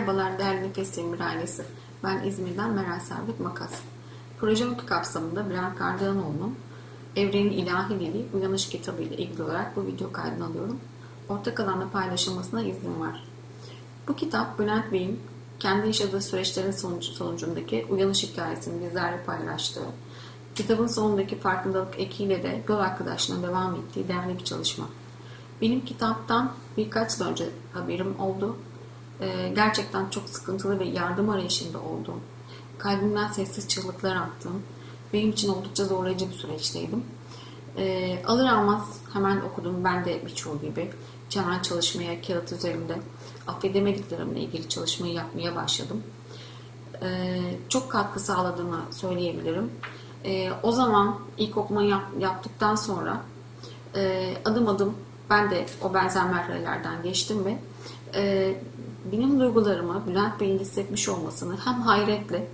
Merhabalar değerli Nefes Demir ailesi. Ben İzmir'den Meral Servet Makas. Proje Mutlu kapsamında Bülent Kardanoğlu'nun Evrenin İlahi Dili Uyanış kitabı ile ilgili olarak bu video kaydını alıyorum. Ortak alanda paylaşılmasına izin var. Bu kitap Bülent Bey'in kendi yaşadığı süreçlerin sonucu, sonucundaki uyanış hikayesini bizlerle paylaştığı, kitabın sonundaki farkındalık ekiyle de yol arkadaşlığına devam ettiği değerli bir çalışma. Benim kitaptan birkaç yıl önce haberim oldu. Ee, gerçekten çok sıkıntılı ve yardım arayışında olduğum, kalbimden sessiz çığlıklar attığım, benim için oldukça zorlayıcı bir süreçteydim. Ee, alır almaz hemen okudum. Ben de birçoğu gibi hemen çalışmaya, kağıt üzerinde affedemediklerimle ilgili çalışmayı yapmaya başladım. Ee, çok katkı sağladığını söyleyebilirim. O zaman ilk okumayı yap, yaptıktan sonra e, adım adım ben de o benzer merhalelerden geçtim ve e, benim duygularımı Bülent Bey'in hissetmiş olmasını hem hayretle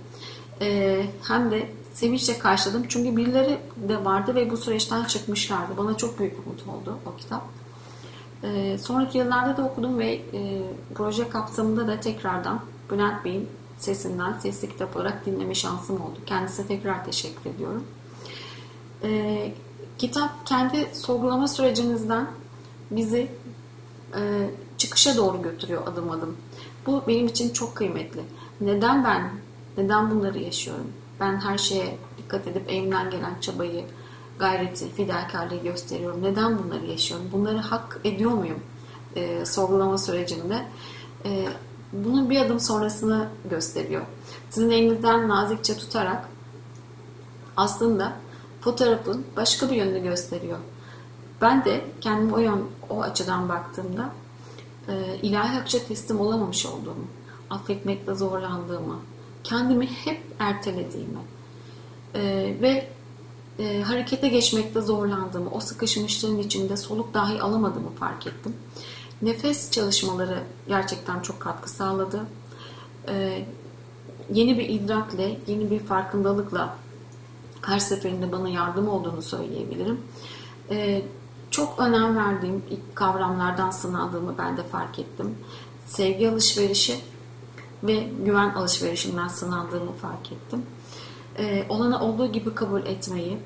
e, hem de sevinçle karşıladım. Çünkü birileri de vardı ve bu süreçten çıkmışlardı. Bana çok büyük umut oldu o kitap. E, sonraki yıllarda da okudum ve e, proje kapsamında da tekrardan Bülent Bey'in sesinden sesli kitap olarak dinleme şansım oldu. Kendisine tekrar teşekkür ediyorum. E, kitap kendi sorgulama sürecimizden bizi e, çıkışa doğru götürüyor adım adım. Bu benim için çok kıymetli. Neden ben, neden bunları yaşıyorum? Ben her şeye dikkat edip elimden gelen çabayı, gayreti, fedakarlığı gösteriyorum. Neden bunları yaşıyorum? Bunları hak ediyor muyum? E, sorgulama sürecinde. E, bunun bir adım sonrasını gösteriyor. Sizin elinizden nazikçe tutarak aslında fotoğrafın başka bir yönünü gösteriyor. Ben de kendim o yön, o açıdan baktığımda e, ilahi akışa teslim olamamış olduğumu, affetmekte zorlandığımı, kendimi hep ertelediğimi e, ve e, harekete geçmekte zorlandığımı, o sıkışmışlığın içinde soluk dahi alamadığımı fark ettim. Nefes çalışmaları gerçekten çok katkı sağladı. E, yeni bir idrakle, yeni bir farkındalıkla her seferinde bana yardım olduğunu söyleyebilirim. E, çok önem verdiğim ilk kavramlardan sınandığımı ben de fark ettim. Sevgi alışverişi ve güven alışverişinden sınandığımı fark ettim. Ee, olanı olduğu gibi kabul etmeyi,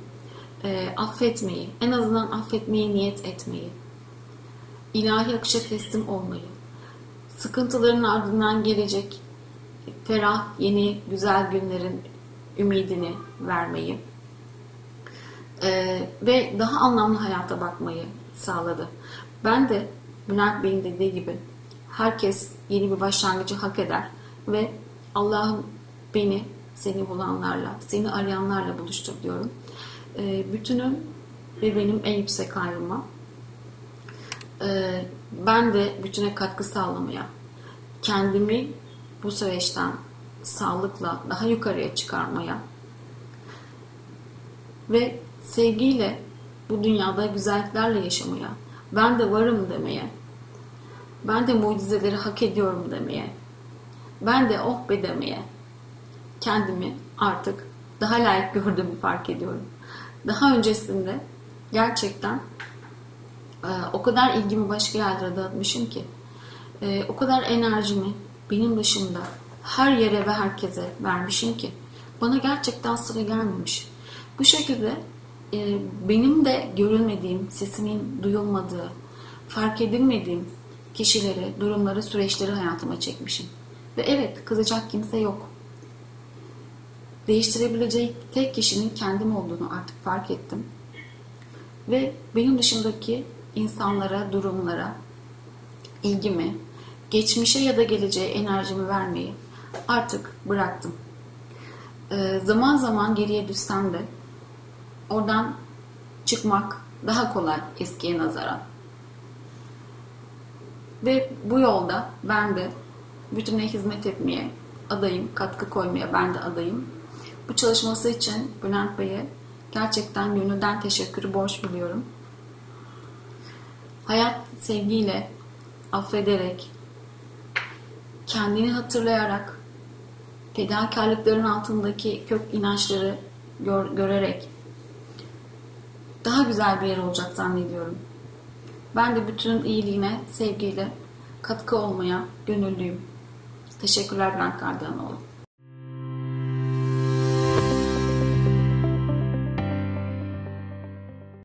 e, affetmeyi, en azından affetmeyi niyet etmeyi, ilahi akışa teslim olmayı, sıkıntıların ardından gelecek ferah, yeni, güzel günlerin ümidini vermeyi, ee, ve daha anlamlı hayata bakmayı sağladı. Ben de Bülent Bey'in dediği gibi herkes yeni bir başlangıcı hak eder ve Allah'ım beni seni bulanlarla, seni arayanlarla buluştur diyorum. Ee, bütünüm ve benim en yüksek hayrıma ee, ben de bütüne katkı sağlamaya, kendimi bu süreçten sağlıkla daha yukarıya çıkarmaya ve sevgiyle bu dünyada güzelliklerle yaşamaya, ben de varım demeye, ben de mucizeleri hak ediyorum demeye, ben de oh be demeye kendimi artık daha layık gördüğümü fark ediyorum. Daha öncesinde gerçekten e, o kadar ilgimi başka yerlere dağıtmışım ki e, o kadar enerjimi benim dışında her yere ve herkese vermişim ki bana gerçekten sıra gelmemiş. Bu şekilde e, benim de görülmediğim, sesimin duyulmadığı, fark edilmediğim kişileri, durumları, süreçleri hayatıma çekmişim. Ve evet kızacak kimse yok. Değiştirebileceği tek kişinin kendim olduğunu artık fark ettim. Ve benim dışındaki insanlara, durumlara ilgimi, geçmişe ya da geleceğe enerjimi vermeyi artık bıraktım. Ee, zaman zaman geriye düşsem de oradan çıkmak daha kolay eskiye nazaran. Ve bu yolda ben de bütüne hizmet etmeye adayım, katkı koymaya ben de adayım. Bu çalışması için Bülent Bey'e gerçekten gönülden teşekkürü borç biliyorum. Hayat sevgiyle, affederek, kendini hatırlayarak, fedakarlıkların altındaki kök inançları gör, görerek daha güzel bir yer olacak zannediyorum. Ben de bütün iyiliğine, sevgiyle katkı olmaya gönüllüyüm. Teşekkürler Bülent Kardanoğlu.